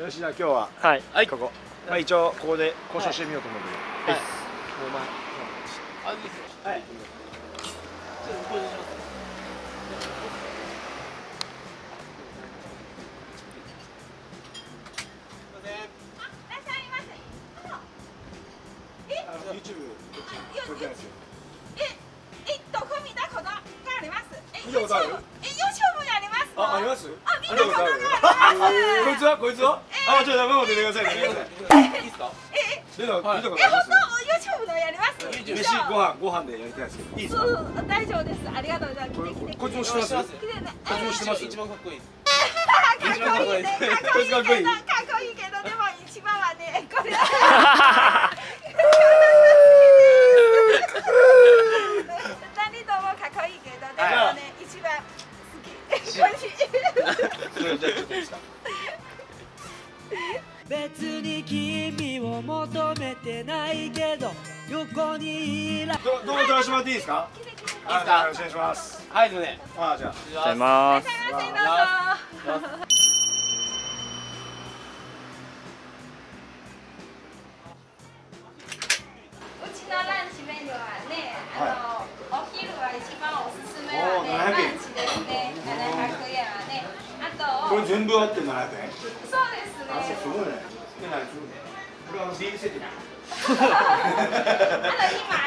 よしじゃあ今日ははい。はい。ここ。まあ一応ここで交渉してみようと思うけどはい。もうまあいいですよあはいちょっとこれにします。あの YouTube 撮りたいんです？よえ、どこ見たことがあります。え、YouTube ります。か。ああります？あ、見たこいつは？こいつは？あちょっとママ出てください出てくださいいいですか？え、出た見たことありえ、本当 YouTube のやります。飯ご飯ご飯でやりたいんですけど。いいですか？そう、大丈夫です。ありがとうございます。こいつも知ってます？こいつも知ってます。一番かっこいい。ですかっこいいね。かっこいい。けど、かっこいいけど、でも一番はね、これ。何 別に君を求めてないけど横にいらどどうも撮らせてもらっていいですかいいですかよろしくお願いしますはいすいませんあじゃあありがとうございます全部あって700円そうですね。あそうすごいね。で何するのこれはビールセットにあの、今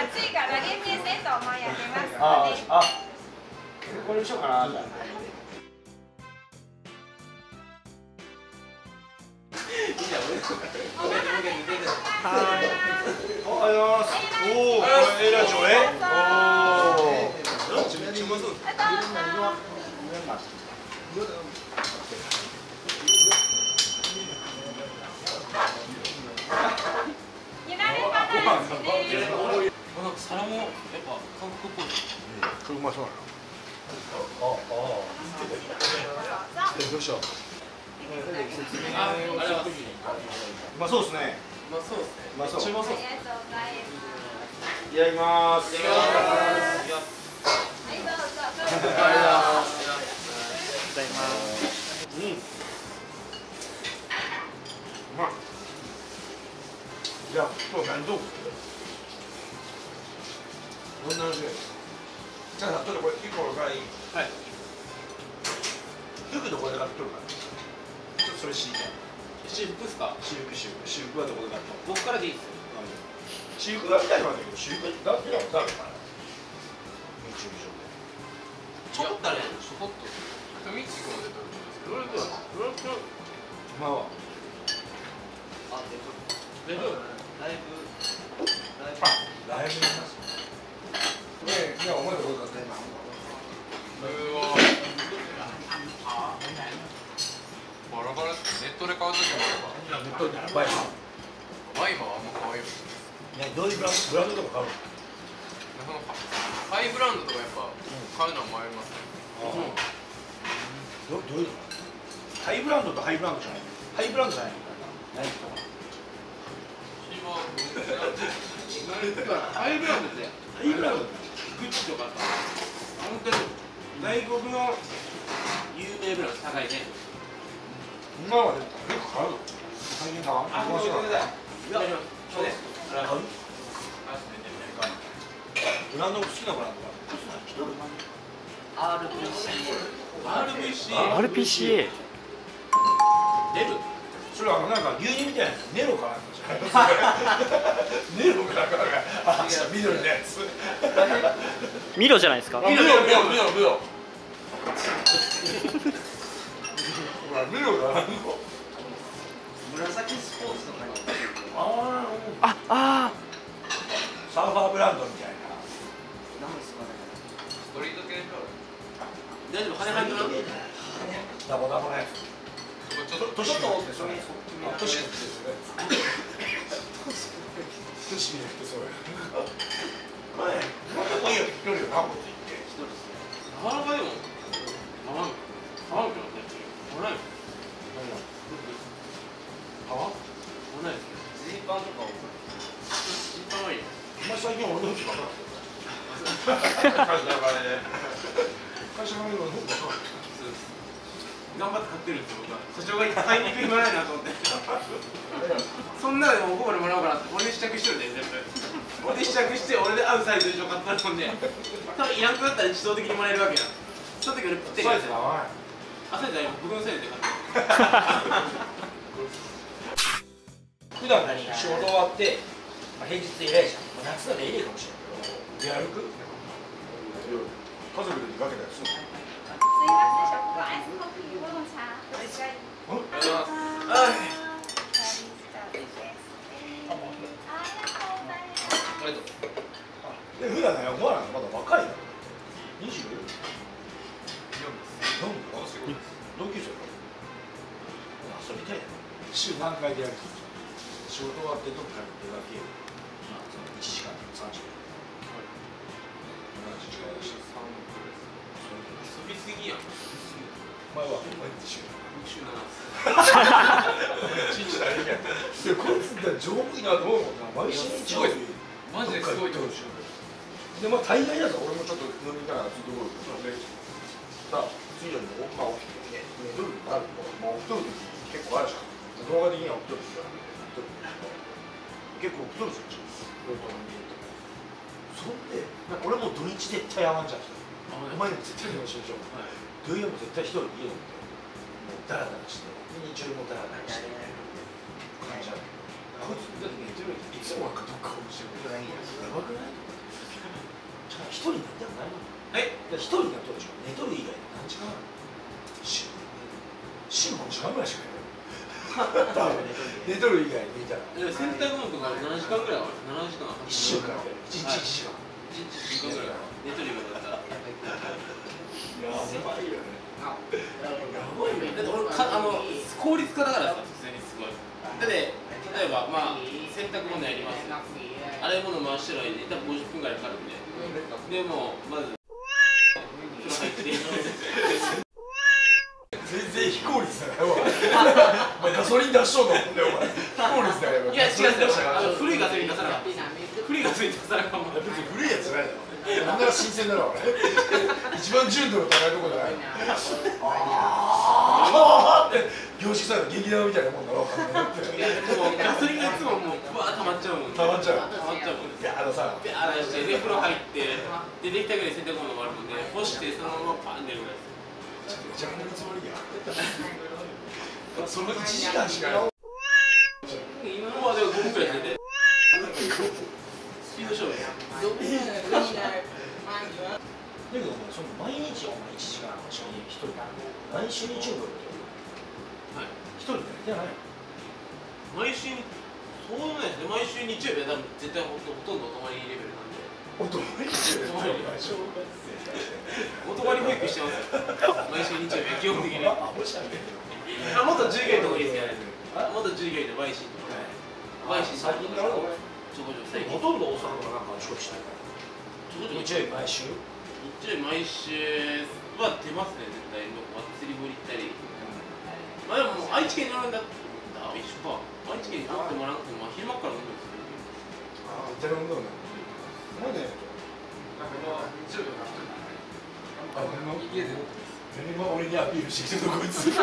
暑いから限定セットもやってますので。ああこれにしようかなおはようございます。おおえらいおおありがとう。ございますうん。うまい。じゃあ今日何どうどんな味じゃあちょっとこれ一個おかわりはい。服どこで買っとるかちょっとそれ知りたい。私服っすか？私服私服私服はどこで買っとる？僕からでいいっすよ。私服が見たいのはだけど私服だってやったのかな YouTube 上でちょっとねちょこっとミチ君も出てるんですけど俺と俺と今はあ出てる出てるライブライブライブの話ねえじゃあお前のことだって今うわバラバラネットで買うときもあればネットでやばいなワイマはあんま可愛いよ。ねどういうブランドブランドとか。買うのハイブランドとかやっぱ買うのは迷いますねどどういうの？ハイブランドとハイブランドじゃない？ハイブランドじゃない？ナイキとかハイブランドでハイブランド。グッチとかさ本当に外国の有名ブランド高いね。今はでも結構買うの最近買わんあ、ごめんなさい。いや、そうです。ブランド好きなブランドが RVC RPCA デブそれはなんか牛乳みたいなネロかなんかじゃないネロかなんかあ緑のやつミロじゃないですか？あ見ろ見ろ見ろ見ろほら見ろだ紫スポーツとかにあああサーファーブランドみたいな。なんですかね。ストリート系大丈夫？羽生えてるダボダボのやつちょっと年ちょっとそれあ年年年見なくてそうや前またこういう一人でカボって言ってなかな？かでも合わん合わんけどね合わない合わないですジーパンとかジーパンはいいお前最近俺の服ばっかりだからね会社のメンバーの方が頑張って買ってるんですよ、僕は。社長が買いにくい言らないなと思って。そんなでもおこぼれもらおうかなって、俺で試着してるんだよ、全部。俺で試着して、俺で合うサイズ以上買ったもんで、多分いらんくなったら自動的にもらえるわけやん。その時、プ。あ、そう、僕ので買っ。普段何仕事終わって、まあ、平日偉いじゃん、夏なら偉いかもしれないけど出歩く、ん家族で出かけたりするすいません、ショップアイスコーヒー、ボロシャ。お願いしありがとうございますありがとうございます。ありがとうえ普段ねお前らまだ若いの 20? 同級生遊びたいな週何回でやる仕事終わってどっかに出かけるまあその1時間3時間7時間やし遊びすぎやん。前は毎日週週7一日大変やですごいと思うでまあ大概だぞ俺もちょっと結構あるん。動画的には起きとる時は起きとる結構起きとるぞ俺と見るとそんで俺も土日絶対会わんじゃんお前にも絶対電話しましょう。土曜も絶対一人家にいても。うダラダラして。で日曜もダラダラして。感じあるこいつだっていつもなんかどっか面白い。ややばくない？じゃあ一人になりたくないの？はい一人になっとるでしょ。寝とる以外で何時間ある週週5時間ぐらいしかやる。多分寝とる以外で見たらで洗濯物とか7時間ぐらいはある？7時間1週間。1日1時間。1日1時間。ぐらいは寝とるようだったら。やばいよね。だって俺かあの効率化だからさ普通にすごい。だって例えばまあ洗濯物やります。洗い物回してる間に多分50分ぐらいかかるんで。でもうまず風呂入って全然非効率だよお前ガソリン出しとんの？もんねお前非効率だよ。いや違う違う古いガソリン出さなかった古いガソリン出さなかった別に古いやつじゃないだろあんな新鮮だろ俺 一番純度の高いとこじゃないああって凝縮された劇団みたいなもんだろいやでもガソリンがいつももうぶわー溜まっちゃうもん溜まっちゃう。溜まっちゃうもんいやあのさビャー出してで風呂入ってでできたぐらい洗濯物終わるもんで干してそのままパン出るぐらいです。めちゃめちゃつもりやその1時間しかない。今のはでも5分くらい寝て。スピード勝負やだけどねその毎日お前1時間しか家に一人で毎週日曜日はい一人でない毎週そうなんですね。毎週日曜日は多分絶対ほとほとんどお泊まりレベルなんで。おとりお泊まり保育してます。よ毎週日曜日は基本的に。ああもしかして元従業員のとこいいですよね元従業員のバイシンとか。バイシン最近だろちょこちょこ。ほとんど大阪とかなんかあちこちしてるからちょこちょこ日曜日毎週。日曜日毎週は出ますね絶対。お祭りぶり行ったり。まあでももう愛知県におるんだったら一緒か愛知県におってもらわなくてもまあ昼間から飲むんですよ。あ絶対飲んだんだなんであ俺の家で何も俺にアピールしてきてるこいつ。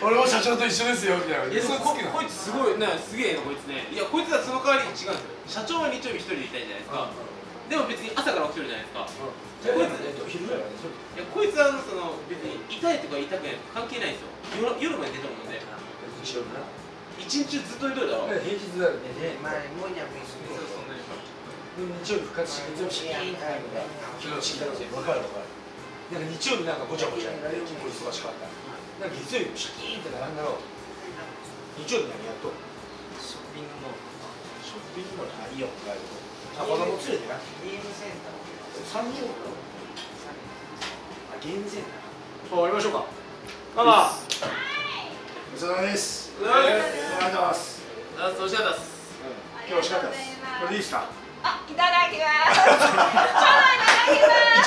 俺も社長と一緒ですよみたいな。いやここいつすごいねすげえなこいつね。いやこいつはその代わりに違うんですよ。社長は日曜日一人でいたいじゃないですか。でも別に朝から起きてるじゃないですか。じゃあえっと昼ぐらいまでいやこいつはあのその別に痛いとか痛くないとか関係ないんですよ。夜夜まで出てるもんで。日曜日な。一日中ずっといるだろ平日だよね。でで日曜日復活して月曜日シーンってな。るのが気持ちいいだろう分かる分かるなんか日曜日なんかごちゃごちゃやって結構忙しかったなんか月曜日もシャキーンって並んだろう。日曜日何やっとショッピングモール。ショッピングモールあいいよ帰ると。あ子供連れてな。ゲームセンター。3人。おるのあゲームセンター終わりましょうか。ママ。お疲れ様です。お疲れ様です。ありがとうございます。あそうしかったっす。今日惜しかったです。これでいいですか？あ、いただきます。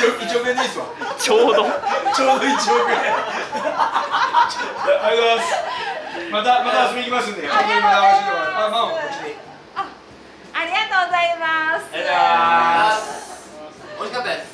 ちょうどいただきます。1億円でいいですわちょうど。ちょうど1億円ありがとうございます。またまた遊びに行きますんで。ありがとうございますあまあこっちであ、ありがとうございます。ありがとうございます美味しかったです